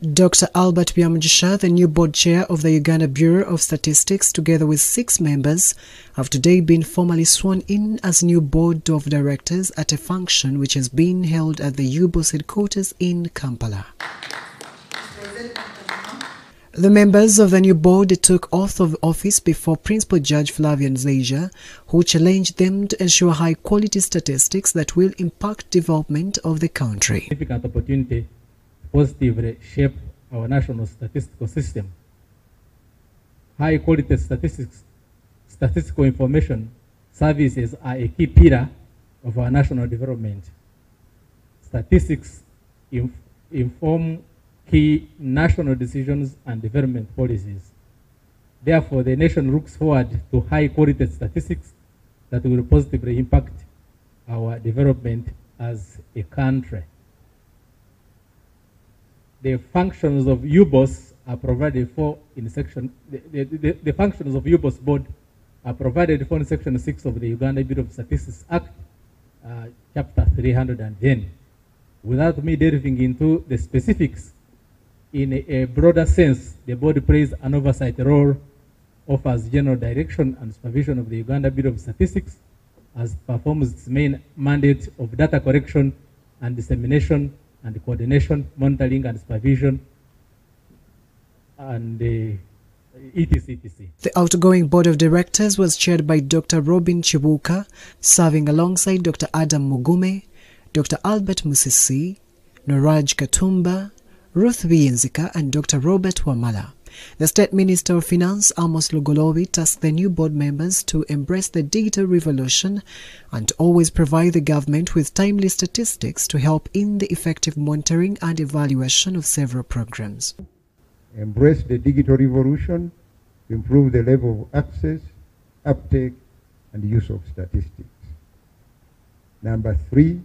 Dr. Albert Byamugisha, the new board chair of the Uganda Bureau of Statistics, together with six members, have today been formally sworn in as new board of directors at a function which has been held at the UBOS headquarters in Kampala. The members of the new board took oath of office before Principal Judge Flavian Zeija, who challenged them to ensure high quality statistics that will impact development of the country. significant opportunity positively shape our national statistical system. High quality statistics, statistical information services are a key pillar of our national development. Statistics inf- inform key national decisions and development policies. Therefore, the nation looks forward to high quality statistics that will positively impact our development as a country. The functions of UBOS are provided for in section, the, the, the, functions of UBOS board are provided for in section 6 of the Uganda Bureau of Statistics Act, uh, chapter 310. Without me delving into the specifics, in a, a broader sense, the board plays an oversight role, offers general direction and supervision of the Uganda Bureau of Statistics, as performs its main mandate of data collection and dissemination and the coordination, monitoring and supervision, and uh, etc. etc. The outgoing board of directors was chaired by Dr. Robin Chibuka, serving alongside Dr. Adam Mugume, Dr. Albert Musisi, Noraj Katumba, Ruth Biyenzika, and Dr. Robert Wamala. The State Minister of Finance, Amos Lugoloobi, tasked the new board members to embrace the digital revolution and always provide the government with timely statistics to help in the effective monitoring and evaluation of several programs. embrace the digital revolution improve the level of access, uptake, and use of statistics. Number three,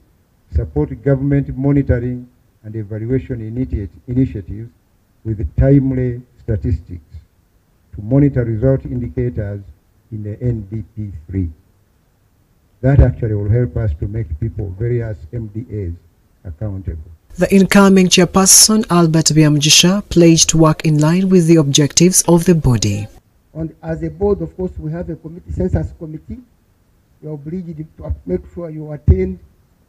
support government monitoring and evaluation initiatives with timely statistics to monitor result indicators in the NDP3. That actually will help us to make people, various MDAs, accountable. The incoming chairperson, Albert Byamugisha, pledged to work in line with the objectives of the body. And as a board, of course, we have a committee, census committee. You're obliged to make sure you attend,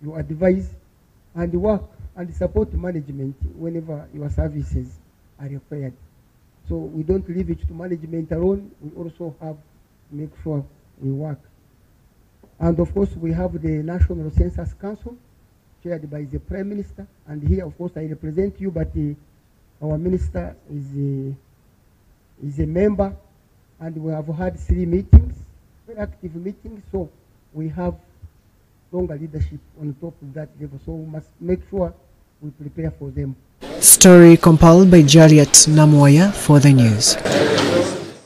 you advise, and work and support management whenever your services are required. So we don't leave it to management alone. We also have to make sure we work. And of course, we have the National Census Council, chaired by the Prime Minister. And here, of course, I represent you, but uh, our minister is a, is a member, and we have had three meetings, very active meetings. So we have stronger leadership on top of that level. So we must make sure we prepare for them. Story compiled by Jariat Namoya for the news.